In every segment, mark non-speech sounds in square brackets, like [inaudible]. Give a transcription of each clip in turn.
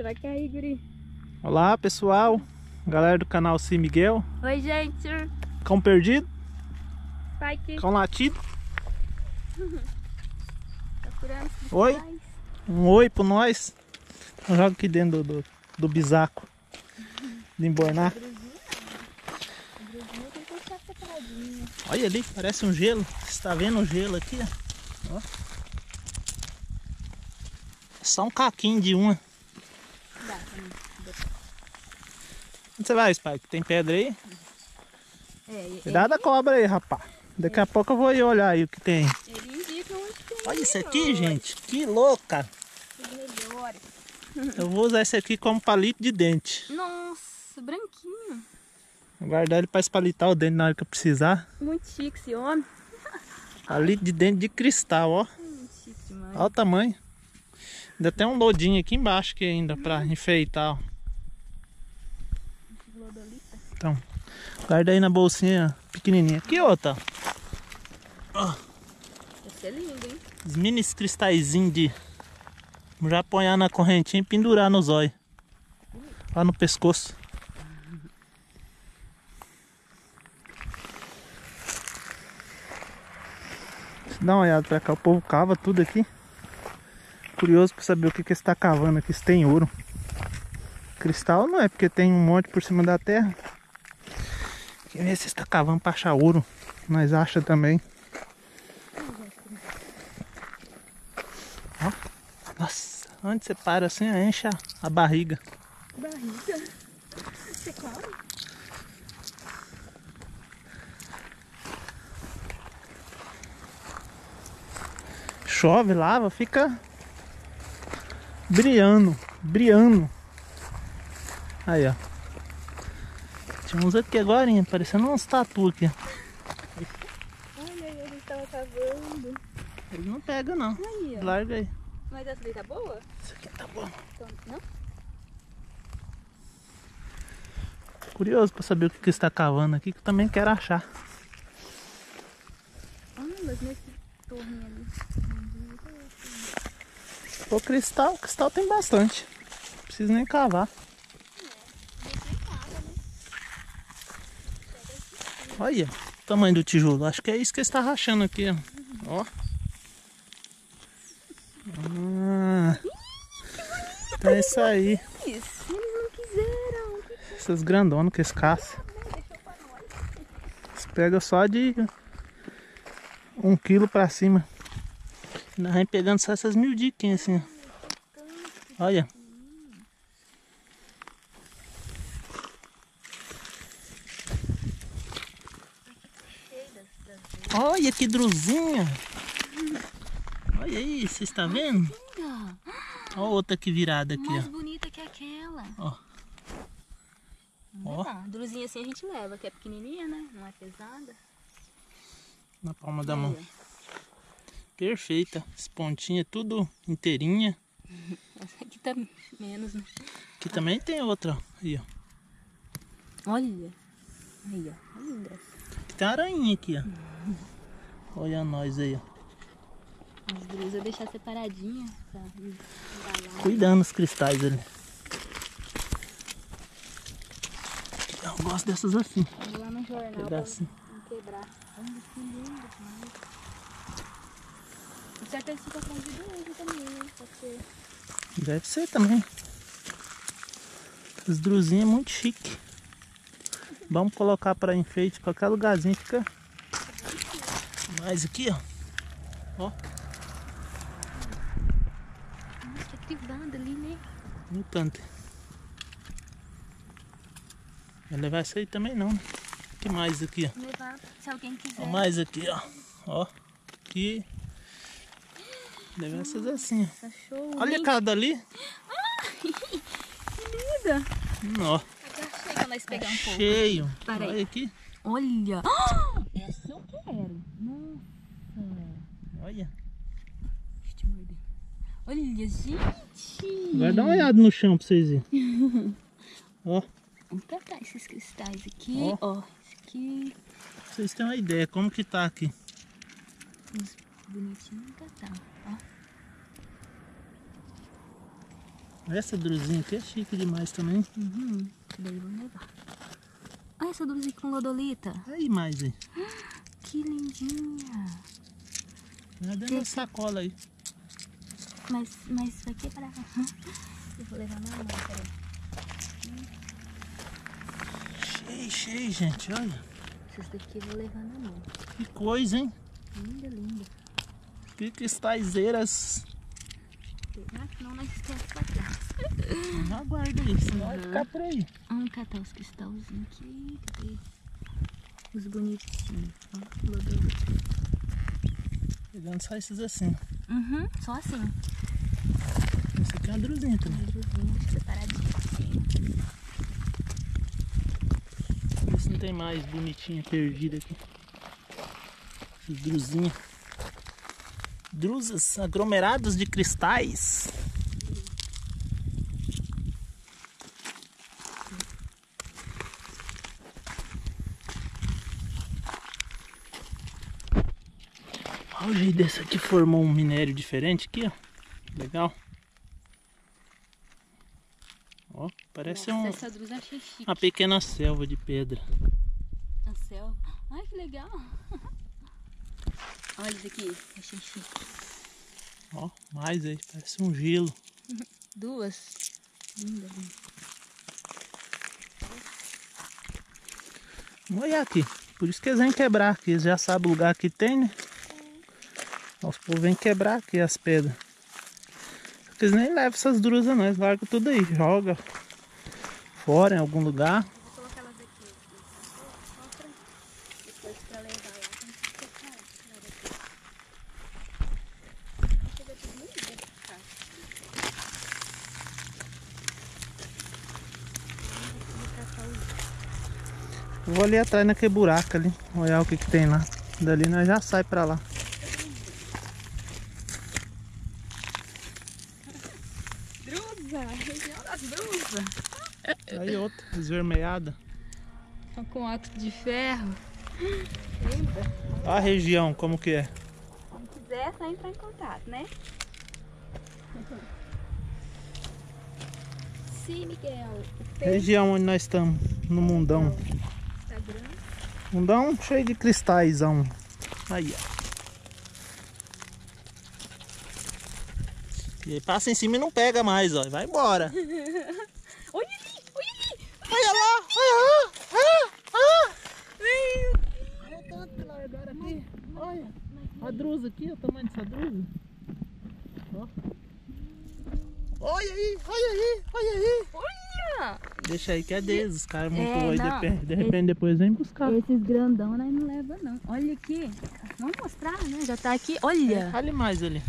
você vai cair, guri. Olá pessoal, galera do canal C Miguel. Oi, gente. Cão perdido, Pai aqui. cão latido. [laughs] Procurando Oi. Um oi pro nós. Eu jogo aqui dentro do, do, do bisaco de embornar. Que. Olha ali, parece um gelo. Você tá vendo o gelo aqui? ó? Ó. É só um caquinho de uma. Dá pra mim. Onde você vai, Spike? Tem pedra aí? É, Cuidado da cobra aí, rapaz. Daqui a pouco eu vou ir olhar aí o que tem. ele indica onde tem. Olha isso aqui, gente. Que melhores. Eu vou usar esse aqui como palito de dente. Nossa, branquinho. Vou guardar ele pra espalitar o dente na hora que eu precisar. Muito chique esse homem. [laughs] Palito de dente de cristal, ó. Muito chique demais. Olha o tamanho. Ainda tem um lodinho aqui embaixo que ainda pra enfeitar, ó. Então, guarda aí na bolsinha pequenininha. Aqui outra. Esse é lindo, hein? Os mini cristalzinhos de... Já apanhar na correntinha e pendurar no zóio. Lá no pescoço. Dá uma olhada pra cá, o povo cava tudo aqui. Curioso pra saber o que que está cavando aqui, se tem ouro. Cristal não é, porque tem um monte por cima da terra. Quer ver se está cavando pra achar ouro. Nós acha também. Ó. Nossa, onde você para assim, enche a, a barriga. Barriga. Você come? Chove, lava, fica brilhando, brilhando. Aí, ó. Tinha uns aqui agora, hein, parecendo uns tatu aqui. Olha aí, a gente tava cavando. Ele não pega não. Aí. Larga aí. Mas essa daí tá boa? Isso aqui tá bom. Então, não? Curioso pra saber o que, que está cavando aqui, que eu também quero achar. Ah, mas nesse torninho ali. O cristal, cristal tem bastante. Não precisa nem cavar. Olha o tamanho do tijolo. Acho que é isso que está rachando aqui. Ó. Ó. Ah, então é isso aí. Essas grandonas que escassa. Eles só de um quilo pra cima. Nós vamos pegando só essas miudiquinhas assim. Olha. Olha que druzinha. Olha aí, você está vendo? Linda. Olha outra aqui virada aqui, Mais ó. bonita que aquela. Ó. Ó. Ó. Druzinha assim a gente leva, que é pequenininha, né? Não é pesada. Na palma da mão. Perfeita. As pontinhas tudo inteirinha. Essa [laughs] aqui tá menos, né? Aqui também tem outra. ó. Aí, ó. Olha. Aí, ó. Linda. Aqui tem uma aranha aqui, ó. Olha nós aí, ó. As drusas eu deixar separadinha pra. Cuidando os cristais ali. Eu gosto dessas assim. Vamos lá no jornal Pegar pra assim. quebrar. Olha que lindo demais. É que fica atrás de hoje também, né? Pode ser. Deve ser também. As druzinhas é muito chique. Vamos colocar para enfeite. Qualquer lugarzinho fica. Mais aqui, ó. Ó, Nossa, que privada ali, né? um tanto. Vai levar essa aí também não, né? que mais aqui, ó? Levar se alguém quiser. Ó, mais aqui, ó. Ó. Aqui. Leva essas assim, ó. Tá show. Olha hein? cada ali. [laughs] Que linda. Ó. Agachei pra nós pegar um pouco. Cheio. Olha aqui. Olha. Ah, [gasps] essa eu quero. Nossa. Olha. Deixa eu te morder. Olha, gente. Agora dá uma olhada no chão pra vocês verem. [laughs] Ó. Vamos pegar esses cristais aqui. Ó. Ó, esse aqui. Pra vocês terem uma ideia como que tá aqui. Uns bonitinhos tá, tá. Ó. Essa druzinha aqui é chique demais também. Uhum. Daí vamos levar. Olha essa druzinha com lodolita. Aí mais aí. Que lindinha. Já deu uma sacola aí. Mas, mas vai quebrar. Eu vou levar na mão, peraí. Cheio, cheio, gente. Olha. Essas daqui eu vou levar na mão. Que coisa, hein? Linda, linda. Que cristaizeiras. Ah, não, nós esquece pra trás. Aguarda aí, senão vai ficar por aí. Vamos catar os cristalzinhos aqui. Os bonitinhos. Pegando só esses assim. Uhum, só assim. Esse aqui é uma druzinha também. Druzinho, separadinho. assim. Vê se não tem mais bonitinha perdida aqui. Essas druzinhas. Drusas aglomeradas de cristais. Jeito desse aqui formou um minério diferente aqui, ó. Legal. Ó, parece Nossa, um, uma pequena selva de pedra. A selva. Ai, que legal. Olha isso aqui. Achei chique. Ó, mais aí, parece um gelo. Duas. Linda, linda. Vamos olhar aqui. Por isso que eles vêm quebrar aqui. Eles já sabem o lugar que tem, né? Os povos vêm quebrar aqui as pedras. Eles nem levam essas drusas não. Eles largam tudo aí. Joga fora em algum lugar. Vou ali atrás naquele buraco ali. Olhar o que, que tem lá. Dali nós já sai pra lá. Drusa, região das drusas. Aí Estão com óculos de ferro. Linda. A região, como que é. Se quiser, é só entrar em contato, né? Sim, Miguel. Região onde nós estamos. No mundão. Instagram. Mundão cheio de cristais. Aí, ó. E aí passa em cima e não pega mais, ó. Vai embora. [laughs] Olha ali, olha ali. Olha lá! Olha lá! Ah, ah. Olha o tanto que largaram aqui. Olha. A drusa aqui, o tamanho dessa drusa. Ó. Olha aí, olha aí, olha aí. Olha! Deixa aí que é deles, os caras muito É, aí, de repente depois vem buscar. Esses grandão nós não leva não. Olha aqui. Vamos mostrar, né? Já tá aqui. Olha. Olha mais ali.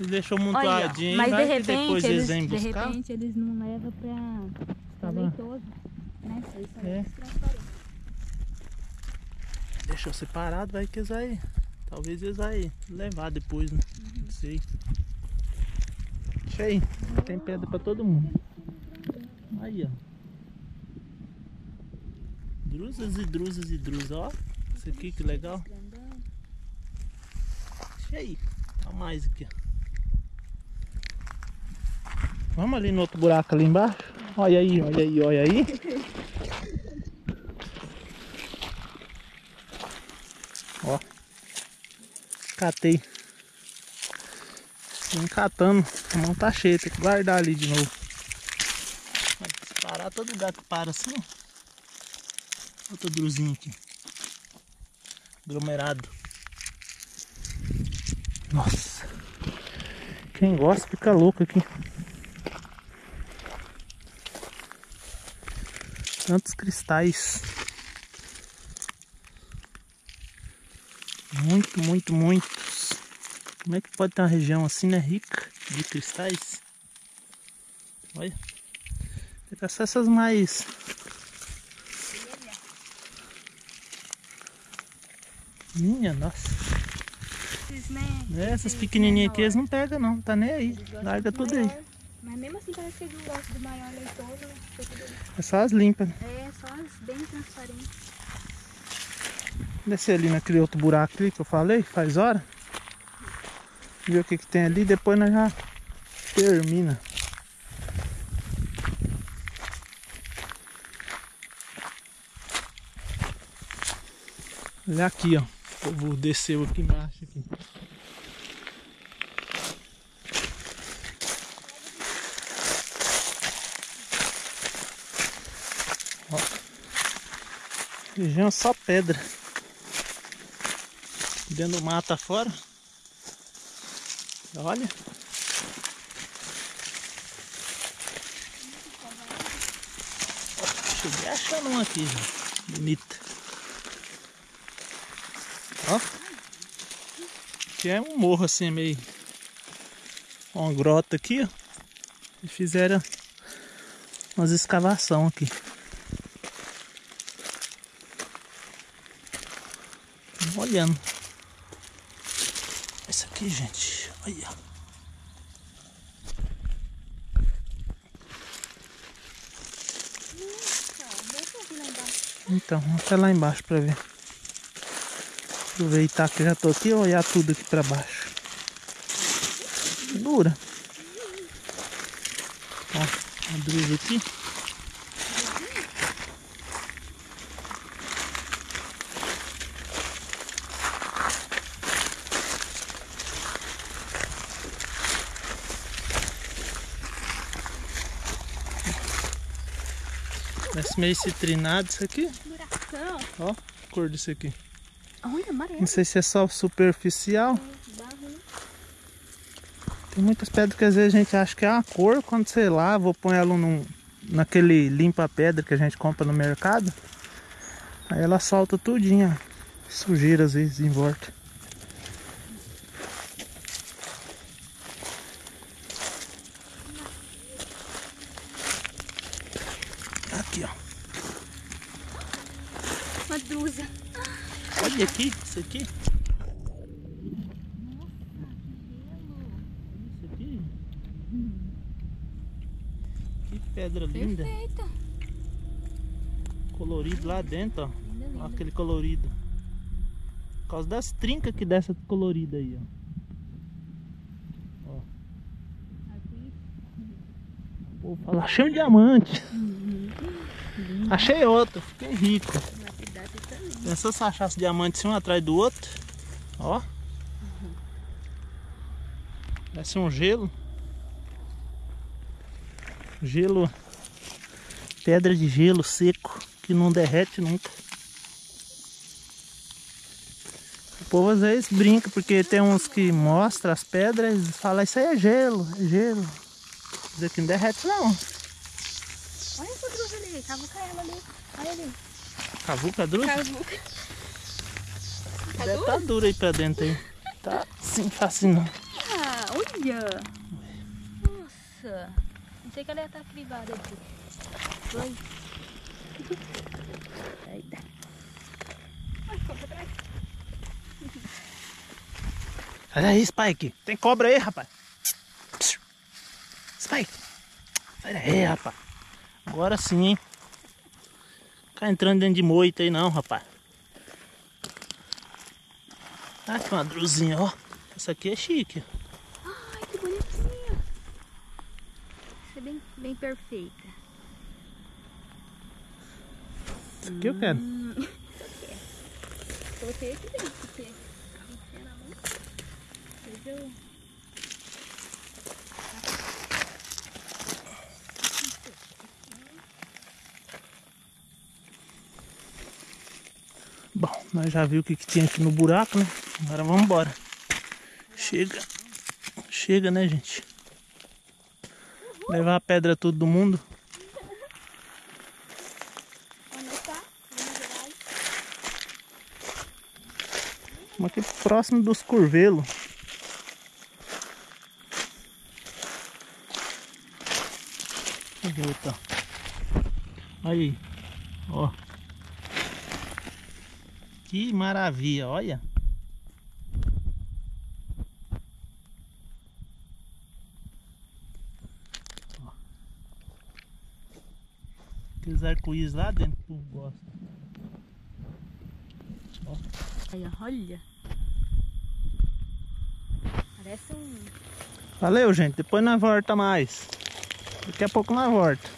Eles deixou Olha, montuadinho, mas de que repente, depois eles, eles vêm de buscar. repente eles não levam pra, pra Tava- leitoso. Né? Isso aí É. é. Deixou separado, vai que eles vai. Talvez eles vai levar depois, né? Não sei. Aí. Tem pedra pra todo mundo. Aí, ó. Drusas e drusas e drusas, ó. Isso aqui que legal. Aí. Tá mais aqui, ó. Vamos ali no outro buraco ali embaixo. Olha aí, olha aí, olha aí. Catei. Vim catando. A mão tá cheia, tem que guardar ali de novo. Vai parar todo lugar que para assim. ó. Outra druzinha aqui. Aglomerado. Nossa. Quem gosta fica louco aqui. Tantos cristais. Muito, muito, muitos. Como é que pode ter uma região assim, né? Rica de cristais. Olha. Tem essas mais. Minha nossa. Né? É, Essas pequenininhas aqui eles não pegam não, tá nem aí. Larga do tudo aí. Mas mesmo assim parece que eles não gostam do maior leitoso. né? É só as limpas. É, só as bem transparentes. Descer ali naquele outro buraco ali que eu falei, faz hora. Ver o que, que tem ali, depois nós já termina. Olha aqui, ó. O povo desceu aqui embaixo aqui. já Região só pedra. Dentro do mato afora. Olha. Cheguei achando um aqui, já. Bonita. Ó. Que é um morro assim, meio. Uma grota aqui, ó. E fizeram umas escavações aqui. Olhando. Aqui, gente. Olha. Então, até lá embaixo pra ver. Aproveitar que já tô aqui e olhar tudo aqui pra baixo. Dura. Ó, a drusa aqui. Parece meio citrinado isso aqui. Buracão. Ó, a cor disso aqui. Olha, amarelo. Não sei se é só superficial. Tem muitas pedras que às vezes a gente acha que é uma cor, quando sei lá, vou pôr ela num, naquele limpa-pedra que a gente compra no mercado. Aí ela solta tudinho, ó. sujeira às vezes em volta. Aqui, ó. Uma drusa. Olha aqui, isso aqui. Isso aqui. Que pedra linda. Perfeita. Colorido lá dentro, ó. Linda, Olha aquele colorido. Por causa das trincas que dessa colorida aí, ó. Ó. Aqui. Vou falar, achei um diamante. Achei outro, fiquei rico. Pensou se achasse diamante um atrás do outro? Ó. Parece um gelo. Gelo. Pedra de gelo seco que não derrete nunca. O povo às vezes brinca porque tem uns que mostram as pedras e fala isso aí é gelo, é gelo. Isso aqui não derrete não. Olha ela ali. Olha ali. Cavuca dura? Cavuca. Tá Deve dura? tá dura aí pra dentro aí. Tá sim, fácil não. Ah, olha. Nossa. Pensei que ela ia estar crivada aqui. Foi. Eita. Ai, corre atrás. Olha aí, Spike. Tem cobra aí, rapaz. Spike. Sai daí, rapaz. Agora sim, hein. Ficar entrando dentro de moita aí não, rapaz. Ah, tem uma druzinha, ó. Essa aqui é chique. Ai, que bonitinha. Isso é bem, bem perfeita. Essa aqui eu quero. Hum, [laughs] Coloquei aqui dentro, porque enfia na mão. Depois eu... Bom, nós já viu o que, que tinha aqui no buraco, né? Agora vamos embora. Chega. Chega, né, gente? Levar a pedra tudo do mundo. Vamos aqui próximo dos curvelos. Deixa eu. Aí, ó. Que maravilha, olha. Aqueles arco-íris lá dentro que o povo gosta. Ó, olha. Parece um... Valeu, gente. Depois nós volta mais. Daqui a pouco nós volta.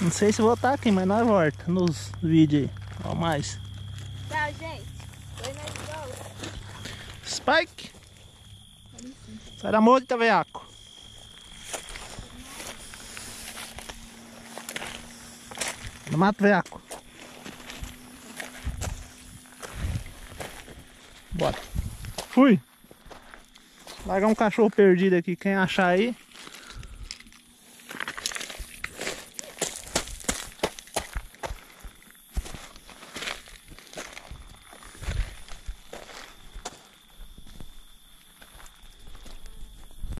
Não sei se vou estar aqui, mas nós volta nos vídeos aí. Ó mais. Tchau, gente. Spike! Sai da moita, veaco! No mato, veaco! Bora! Fui! Largar um cachorro perdido aqui, quem achar aí